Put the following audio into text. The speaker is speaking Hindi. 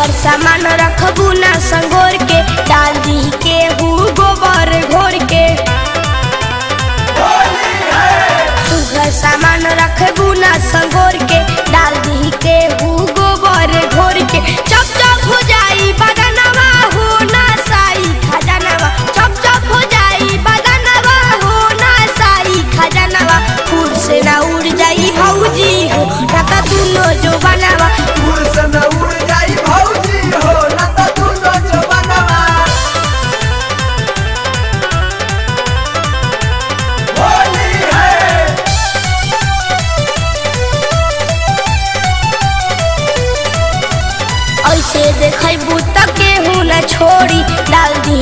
घर सामान रखबू ना संगोर के डाल दी के गोबर घोर के। सुघर सामान रखबू ना संगोर के से देख तक के हूँ न छोड़ी डाल दी